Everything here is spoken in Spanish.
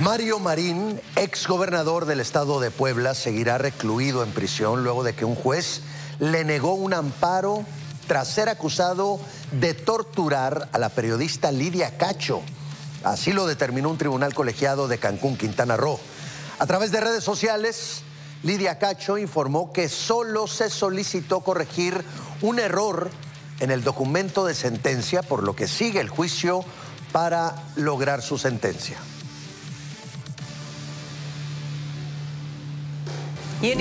Mario Marín, ex gobernador del estado de Puebla, seguirá recluido en prisión luego de que un juez le negó un amparo tras ser acusado de torturar a la periodista Lidia Cacho. Así lo determinó un tribunal colegiado de Cancún, Quintana Roo. A través de redes sociales, Lidia Cacho informó que solo se solicitó corregir un error en el documento de sentencia, por lo que sigue el juicio para lograr su sentencia. Y en